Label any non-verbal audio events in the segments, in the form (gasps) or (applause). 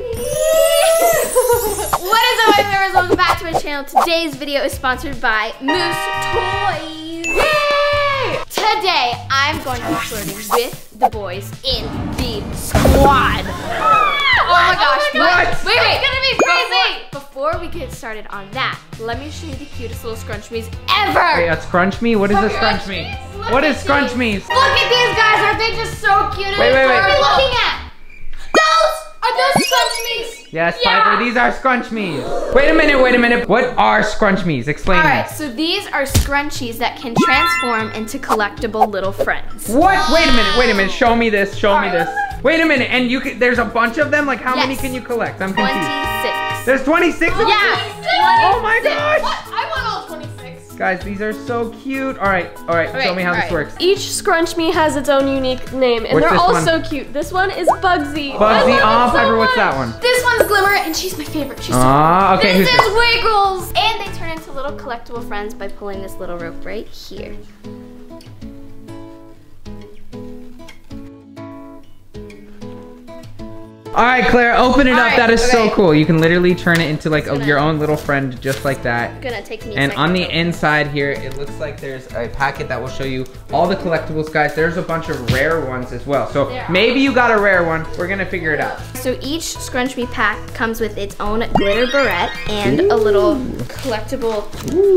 what is up, my members? Welcome back to my channel. Today's video is sponsored by Moose Toys. Yay! Today, I'm going to be flirting with the boys in the squad. Oh my oh gosh. What? Wait, wait. It's gonna be crazy. Before, before we get started on that, let me show you the cutest little scrunchies ever. Wait, a scrunch me? What is a scrunch me? Look at scrunch these. me? Look at these guys. Aren't they just so cute? Wait, wait, wait. What are we looking at? Are those scrunchies. Yes, Yeah. Piper, these are ScrunchMiez. Wait a minute, wait a minute. What are ScrunchMiez? Explain All right, so these are scrunchies that can transform into collectible little friends. What? Wait a minute, wait a minute. Show me this, show me Alright. this. Wait a minute, and you can, there's a bunch of them? Like how many can you collect? I'm confused. 26. There's 26 of them? Yeah. Oh my gosh. What? Guys, these are so cute. All right, all right, show me how this all right. works. Each scrunch me has its own unique name, and What's they're all one? so cute. This one is Bugsy. Bugsy, oh, love so Piper, what's that one? This one's Glimmer, and she's my favorite. She's so Ah, okay, This is Wiggles! And they turn into little collectible friends by pulling this little rope right here. All right, Claire, open it All up. right, that is so cool. You can literally turn it into like a, your own little friend just like that. Gonna take me And on the open. inside here, it looks like there's a packet that will show you all the collectibles, guys. There's a bunch of rare ones as well. So There are. maybe you got a rare one. We're gonna figure it out. So each Scrunch Me pack comes with its own glitter barrette and a little collectible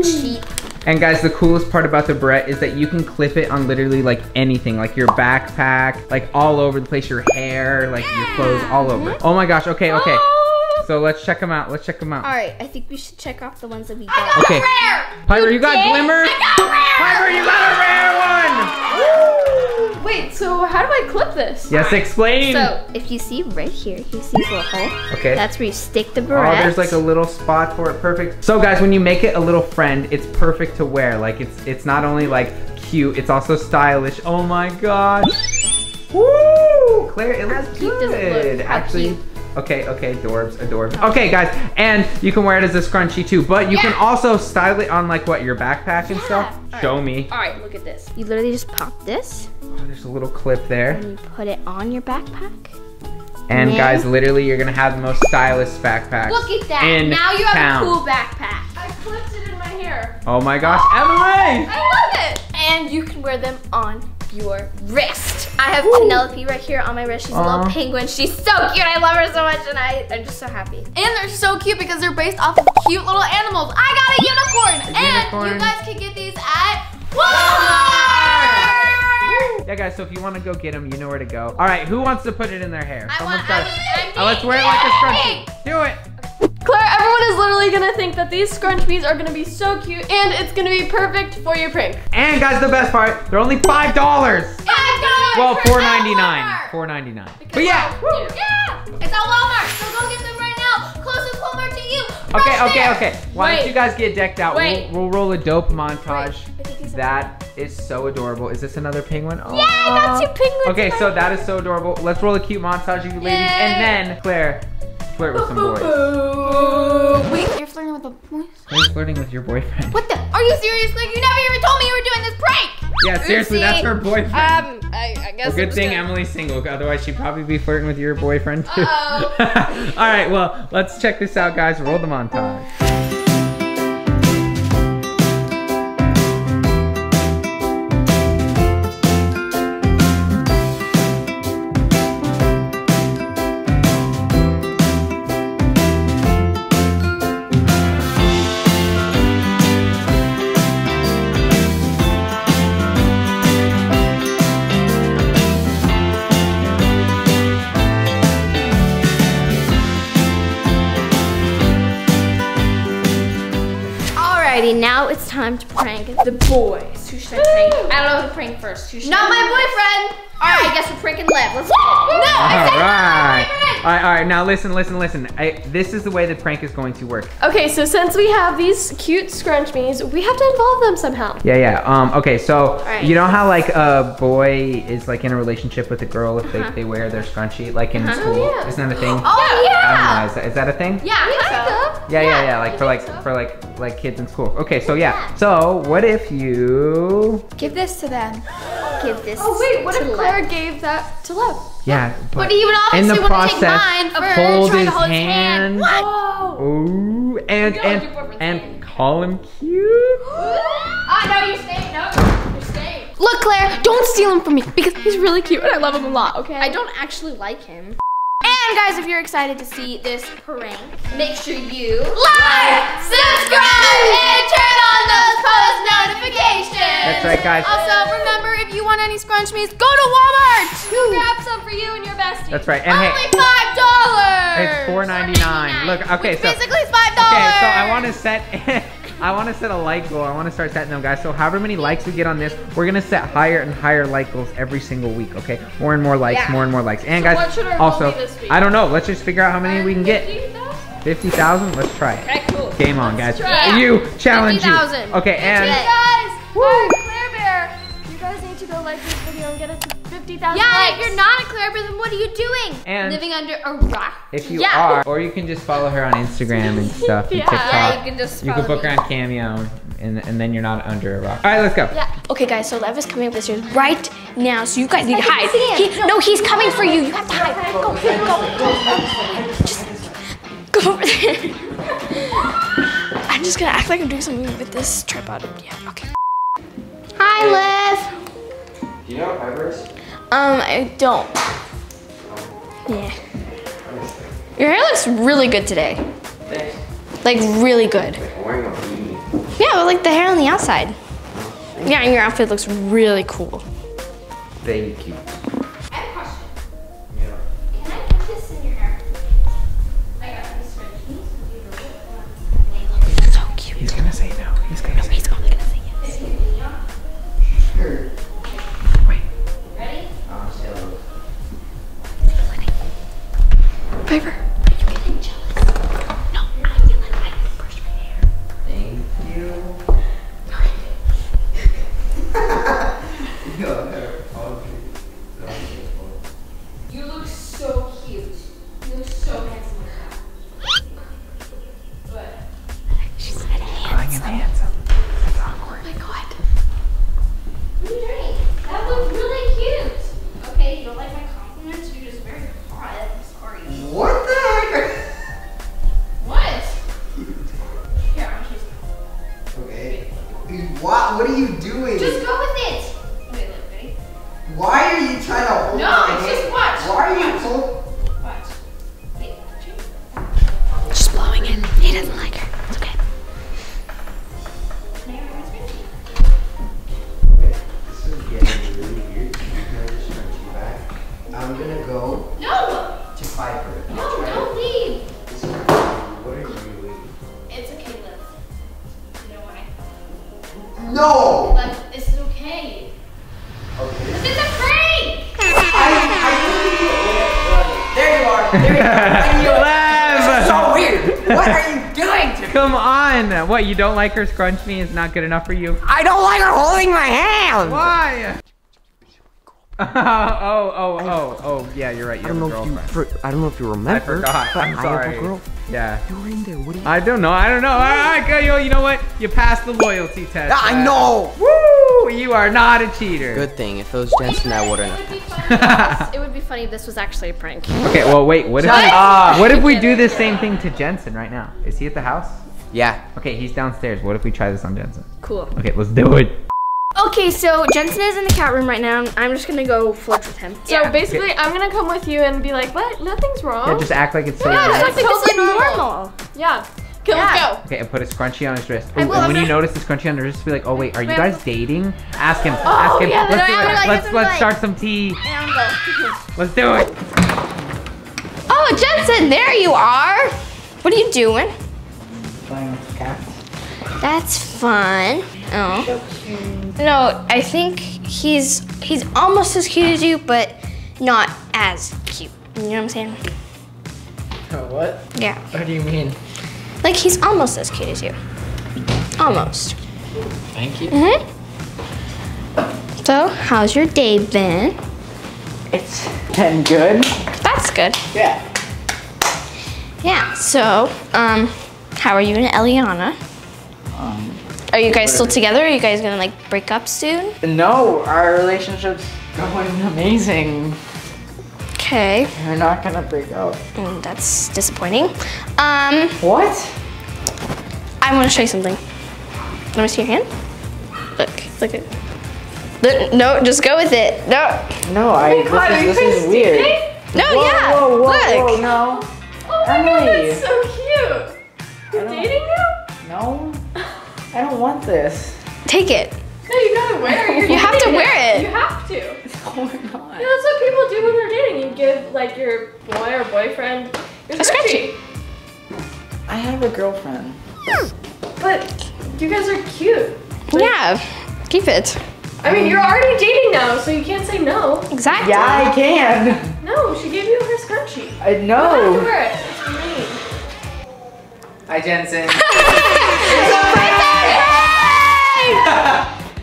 sheet. And guys, the coolest part about the barrette is that you can clip it on literally like anything, like your backpack, like all over the place, your hair, like your clothes, all over. Mm-hmm. Oh my gosh, okay, okay. Oh. So let's check them out. Let's check them out. All right, I think we should check off the ones that we got. Okay. Piper, you got did? glimmer? Piper, you got a rare one! Wait, so how do I clip this? Yes, explain. So if you see right here, you see this little hole? Okay. That's where you stick the barrette. Oh, there's like a little spot for it. Perfect. So guys, when you make it a little friend, it's perfect to wear. Like it's it's not only like cute, it's also stylish. Oh my gosh. Woo! Claire, it looks cute does it look? Actually, cute? okay, okay, adorbs, adorbs. Okay, guys, and you can wear it as a scrunchie too, but you can also style it on like what your backpack and Yeah. stuff. All Show right. me. All right, look at this. You literally just pop this Oh, there's a little clip there. and you put it on your backpack. And Yeah. guys, literally, you're gonna have the most stylish backpack. Look at that. In now you have town. a cool backpack. I clipped it in my hair. Oh my gosh, Emily! I love it. And you can wear them on your wrist. I have Penelope right here on my wrist. She's a little penguin. She's so cute. I love her so much and I, I'm just so happy. And they're so cute because they're based off of cute little animals. I got a unicorn. and unicorn. you guys can get these at Walmart! Yeah, guys, so if you want to go get them, you know where to go. All right, who wants to put it in their hair? I Someone's want- got I it. want- Oh, let's wear it like a scrunchie. Do it. Claire, everyone is literally gonna think that these scrunchies are gonna be so cute, and it's gonna be perfect for your prank. And guys, the best part, they're only $5. Five dollars Well, for four at ninety nine. Walmart. Four ninety nine. But yeah. woo. Yeah, it's at Walmart. So go get them right now. Closest Walmart to you. Okay, Right okay, there. okay. Why don't Wait. you guys get decked out? Wait. We'll, we'll roll a dope montage. I think these are- That is so adorable. Is this another penguin? Oh. Yeah, I got two penguins. Okay, so that is so adorable. Let's roll a cute montage, you ladies, and then Claire, flirt with some boys. Wait, you're flirting with a boy? Claire's flirting with your boyfriend. What the? Are you serious? Like you never even told me you were doing this prank. Yeah, seriously, that's her boyfriend. Um, I, I guess. Well, good thing Emily's single, otherwise she'd probably be flirting with your boyfriend too. Uh-oh. (laughs) All right, well, let's check this out, guys. Roll the montage. Time to prank the boys. Who should I prank? I don't know who to prank first. Who should Not I my boyfriend. Alright, I guess we're pranking Lev. Let's go. No, I said right. All right, all right. Now listen, listen, listen. I, this is the way the prank is going to work. Okay, so since we have these cute ScrunchMiez, we have to involve them somehow. Yeah, yeah. Um. Okay. So right. you know how like a boy is like in a relationship with a girl if Uh-huh. they, they wear their scrunchie like in Uh-huh. school. Oh, yeah. Isn't that a thing? Oh yeah. I don't know, is that, is that a thing? Yeah, I think so. Yeah, yeah, yeah, like for like so. for like like kids in school. Okay, so yeah. So what if you Give this to them. Give this. Oh wait, what to if Lev. Claire gave that to Lev? yeah, But he would in obviously the want to take process, mine first. hold his to hold his hand. hand. What? Oh. Ooh, and and and hand. call him cute. (gasps) Ah, no, you stay. No, you're staying. Look, Claire, don't steal him from me because he's really cute and I love him a lot, okay? I don't actually like him. And guys, if you're excited to see this prank, make sure you like, subscribe, and turn on those post notifications. That's right, guys. Also, remember if you want any scrunchies, go to Walmart. Go grab some for you and your bestie. That's right. And Only hey, five dollars. it's four ninety nine. Look, okay, Which so basically is five dollars. okay, so I want to set. (laughs) I want to set a like goal. I want to start setting them, guys. So however many likes we get on this, we're gonna set higher and higher like goals every single week. Okay, more and more likes, Yeah. more and more likes. And So guys, what should our goal also, be this week? I don't know. Let's just figure out how many we can get. 50,000? Let's try it. Okay, cool. Game on, guys. try it. You challenge you. Okay, and it. Guys, Alright, Claire Bear, you guys need to go like this video and get it to 50,000 Yeah, likes. if you're not a Claire, then what are you doing? And- Living under a rock. if you Yeah. are, or you can just follow her on Instagram and stuff and (laughs) Yeah. TikTok. Yeah, you can just You can follow book me. her on Cameo, and and then you're not under a rock. All right, let's go. Yeah. Okay, guys, so Lev is coming up the stairs right now, so you guys need to hide. He, no, he's coming for you. You have to hide. Go, go, go. go. Just go over there. I'm just gonna act like I'm doing something with this tripod. Yeah, okay. Hi, Lev. Do you know what Piper is? Um, I don't. Yeah. Your hair looks really good today. Thanks. Like, really good. I'm wearing a beanie. Yeah, but like the hair on the outside. Yeah, and your outfit looks really cool. Thank you. I have a question. Yeah. Can I put this in your hair? Piper. You don't like her scrunch me? Is not good enough for you? I don't like her holding my hand. Why? (laughs) oh, oh, oh, oh, yeah, you're right. You I don't a know if you. girlfriend. For, I don't know if you remember. I forgot. I'm I sorry. have a girl. Yeah. You were in there. What are you? I don't know. I don't know. All right, go, yo, you know what? You passed the loyalty test. I Uh, know. Woo! You are not a cheater. Good thing. If it was Jentzen, I wouldn't have. It would be funny. it would be funny if this was actually a prank. (laughs) Okay, well, wait. What if Shut we, up. what if we do the same thing to Jentzen right now? Is he at the house? Yeah. Okay, he's downstairs. What if we try this on Jentzen? Cool. Okay, let's do it. Okay, so Jentzen is in the cat room right now. I'm just gonna go flirt with him. So basically, I'm gonna come with you and be like, what? Nothing's wrong. Yeah, just act like it's so. Yeah, normal. just like Totally totally normal. normal. Yeah. Okay, Yeah. let's go. Okay, and put a scrunchie on his wrist. I Ooh, will, and when you gonna- notice the scrunchie on the wrist, be like, oh wait, are you guys dating? Ask him. Oh, ask him. yeah, let's do it. like let's let's like- start some tea. And I'll go. Let's do it. Oh, Jentzen, there you are. What are you doing? Playing with cats. That's fun. Oh. No, I think he's he's almost as cute as you, but not as cute. You know what I'm saying? What? Yeah. What do you mean? Like he's almost as cute as you. Almost. Thank you. Mhm. So, how's your day been? It's been good. That's good. Yeah. Yeah. So, um, how are you and Eliana? Are you guys still together? Are you guys gonna like break up soon? no, our relationship's going amazing. Okay. We're not gonna break up. Mm, that's disappointing. Um, What? I want to show you something. Let me see your hand. Look, look at. Look, no, just go with it. No, No, I. This is, this is weird. no, Whoa, yeah. Whoa, whoa, look. whoa, no. Oh my god, that's so cute. You're dating? No. I don't want this. Take it. No, you gotta wear it. You're You have to dating wear it. You have to. (laughs) No, we're not. Yeah, that's what people do when they're dating. You give like your boy or boyfriend your A scrunchie. scrunchie. I have a girlfriend. But you guys are cute. Yeah, keep it. I mean, you're already dating now, so you can't say no. Exactly. Yeah, I can. (laughs) No, she gave you her scrunchie. I know. You have to know. wear it. It's mean. Hi, Jentzen.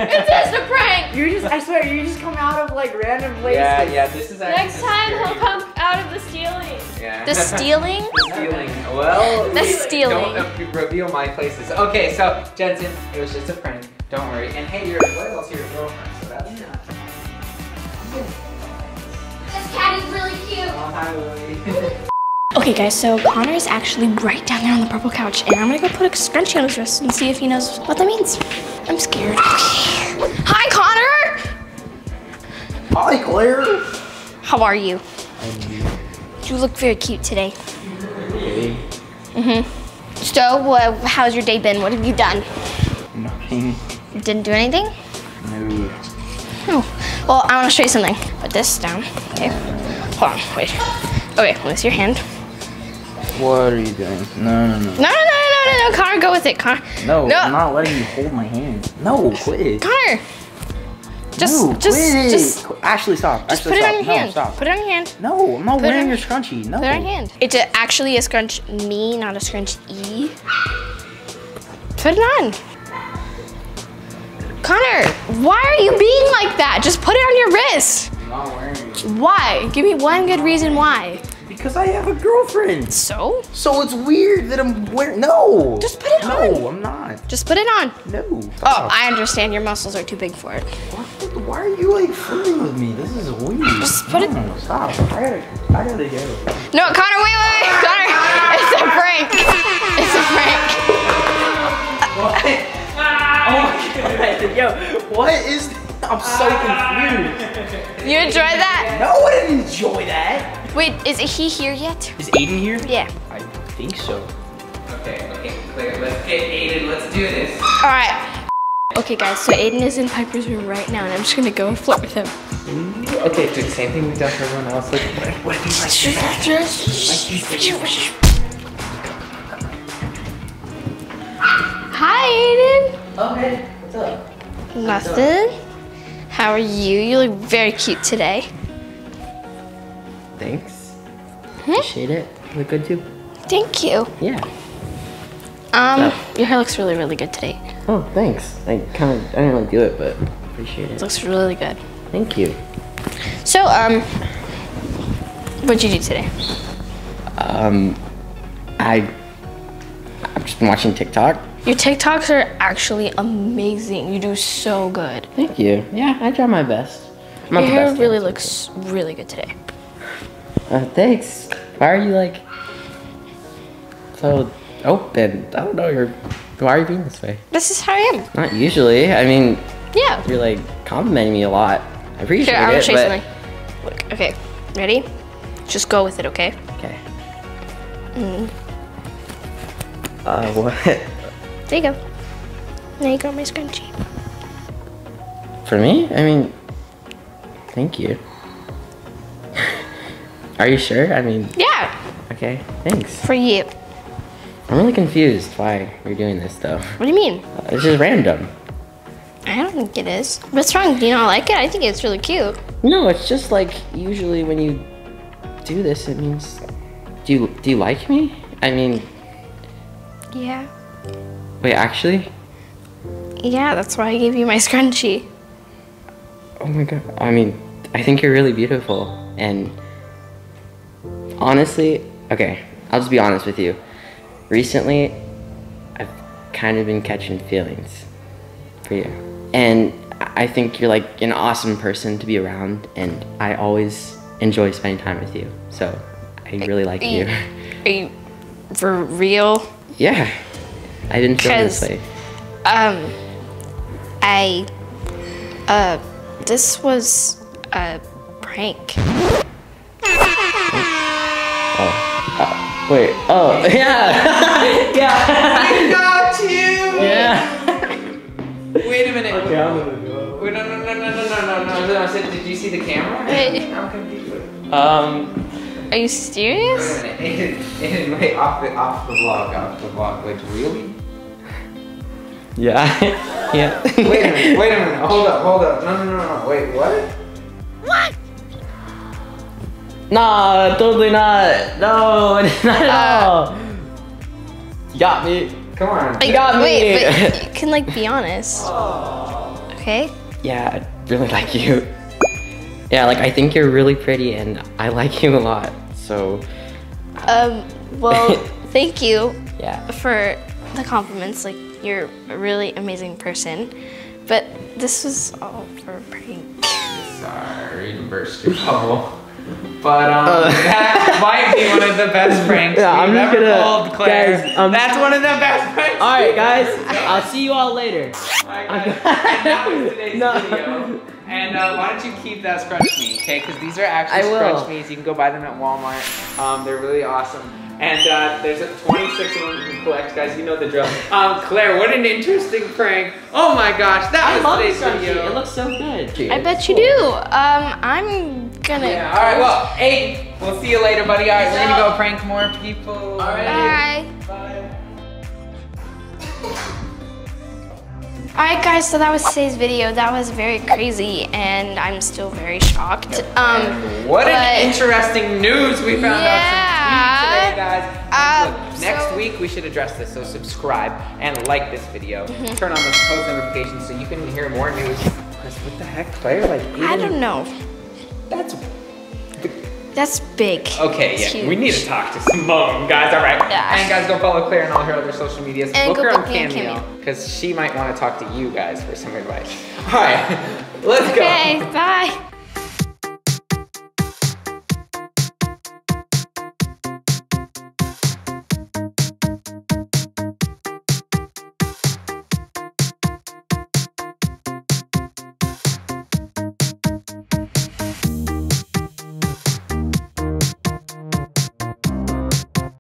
It's just a prank. You just, I swear, you just come out of like random places. yeah, yeah. This is actually Next time he'll come out of the ceiling. Yeah. The stealing. The (laughs) stealing. Well, The stealing. Don't uh, reveal my places. Okay, so Jentzen, it was just a prank. Don't worry. And hey, your what else? Your girlfriend. So that's This cat is really cute. Oh, hi, Lily. (laughs) Okay, guys. So Connor is actually right down there on the purple couch, and I'm gonna go put a scrunchie on his wrist and see if he knows what that means. I'm scared. Okay. Hi, Connor. Hi, Claire. How are you? You look very cute today. Mm-hmm. So, uh, how's your day been? What have you done? Nothing. You didn't do anything? No. Oh, well, I want to show you something. Put this down. Okay. Hold on. Wait. Okay, let me see your hand. What are you doing? No, no, no. No, no, no, no, no, no. Connor, go with it. Connor. No, No. I'm not letting you hold my hand. No, quit. Connor. Just, no, just, quit. just, Qu- Ashley, stop. just Ashley, put it on your no, hand. Stop. Put it on your hand. No, I'm not Put wearing on- your scrunchie. No. Put it on your hand. It's a, actually a scrunch me, not a scrunch e. Put it on. Connor, why are you being like that? Just put it on your wrist. I'm not wearing it. Why? Give me one good reason why. Because I have a girlfriend. So? So it's weird that I'm wearing. No. Just put it on. No, I'm not. Just put it on. No. Oh, I understand. Your muscles are too big for it. What? Why are you like flirting with me? This is weird. Just put it- No, stop. I gotta. I gotta go. No, Connor, wait, wait, wait. Connor, (laughs) it's a prank. It's a prank. What? Oh my god. Yo, what is? I'm so confused. You enjoy that? No, I didn't enjoy that. Wait, is he here yet? Is Ayden here? Yeah. I think so. Okay, okay, Claire, let's get Ayden. Let's do this. All right. Okay, guys. So Ayden is in Piper's room right now, and I'm just gonna go and flirt with him. Mm, okay, do the same thing we've done for everyone else. Like, what, what if he likes Hi, Ayden. Oh, hey. What's up? Nothing. How are you? You look very cute today. Thanks. Hmm? Appreciate it. Look good too. Thank you. Yeah. Um, your hair looks really, really good today. Oh, thanks. I kind of, I didn't really do it, but appreciate It it. looks really good. Thank you. So, um, what'd you do today? Um, I, I've just been watching TikTok. Your TikToks are actually amazing. You do so good. Thank you. Yeah, I try my best. I'm Your hair best really looks really good today. Uh, thanks. Why are you like so open? I don't know. You're. Why are you being this way? This is how I am. Not usually. I mean, Yeah. you're like complimenting me a lot. I appreciate Here, it. show you but- something. Look, okay. Ready? Just go with it, okay? Okay. Mm. Uh, what? There you go. Now you got my scrunchie. For me? I mean, thank you. Are you sure? I mean, Yeah, okay, thanks. for you. I'm really confused why you're doing this though. What do you mean? Uh, It's just random. I don't think it is. What's wrong? Do you not like it? I think it's really cute. No, it's just like usually when you do this, it means. Do you do you like me? I mean, Yeah. wait, actually? Yeah, that's why I gave you my scrunchie. Oh my god. I mean, I think you're really beautiful. And honestly, okay, I'll just be honest with you. Recently, I've kind of been catching feelings for you. And I think you're like an awesome person to be around, and I always enjoy spending time with you. So I really like you. Are you for real? Yeah, I didn't feel this way. Um, I, uh, this was a prank. Wait. Oh, (laughs) yeah, (laughs) yeah, got you! yeah. (laughs) Wait a minute. Okay, I'm gonna go. Wait, no, no, no, no, no, no, no, no, no. I said, did you see the camera? Wait. I'm confused. Um, Are you serious? Wait a minute. Ayden, Wait, off the, off the vlog, off the vlog. Like, really? yeah, yeah. Wait a minute, wait a minute. Hold up, hold up. No, no, no, no. Wait, What? what? Nah, totally not. No, (laughs) not at all. You got me. Come on. You got me. Wait, but (laughs) you can like be honest. Okay. Yeah, I really (laughs) like you. Yeah, like I think you're really pretty and I like you a lot. So, Um. Well, thank you yeah. for the compliments. Like you're a really amazing person, but this was all for a prank. Sorry to burst your bubble. But um, (laughs) that might be one of the best (laughs) pranks Uh. Yeah, we've I'm just ever gonna- pulled, Claire. guys, um, That's one of the best pranks. All right, guys. I'll see you all later. Alright, guys, and that was today's (laughs) No. video. And uh, why don't you keep that scrunch me, okay? Because these are actually I will. ScrunchMiez. You can go buy them at Walmart. Um, they're really awesome. And uh, there's a 26 of them collect, guys. You know the drill. Um, Claire, what an interesting prank. Oh my gosh, that I was love today's this video. It looks so good. I bet you do. Um, I'm gonna. Yeah, alright, well, hey, we'll see you later, buddy. Alright, we're gonna go prank more people. Alright. Bye. Bye. Alright guys, so that was today's video. That was very crazy and I'm still very shocked. Um What but- an interesting news we found out some tea today, Yeah. guys. Uh, Look, next so- week we should address this, so subscribe and like this video. (laughs) Turn on the post notifications so you can hear more news. Chris, what the heck, Claire? Like, I don't know. That's That's big. okay. It's Yeah, we need to talk to Symonne, guys. All right. Yeah. And guys, go follow Claire on all her other social medias. And her on Cameo because she might want to talk to you guys for some advice. All right, (laughs) let's go. Okay, bye.